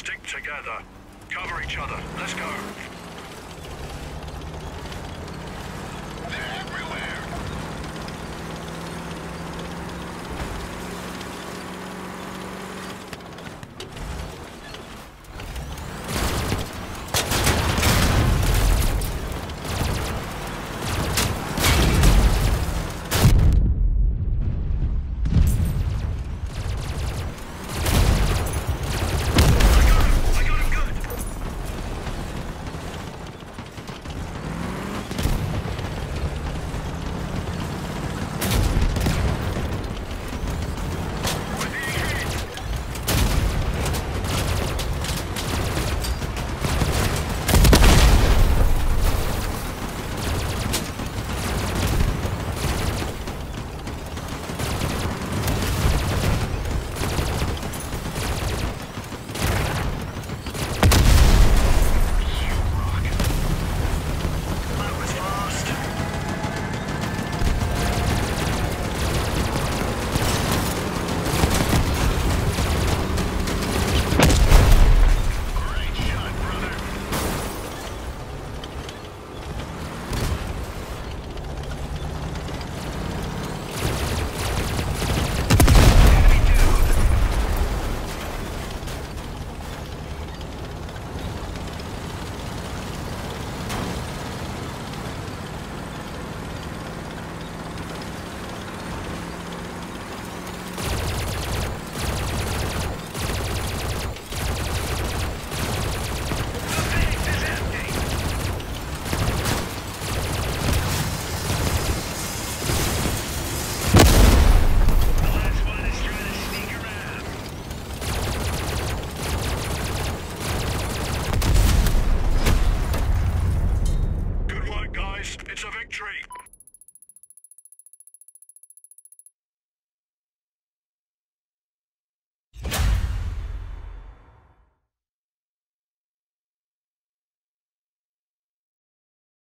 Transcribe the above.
Stick together. Cover each other. Let's go.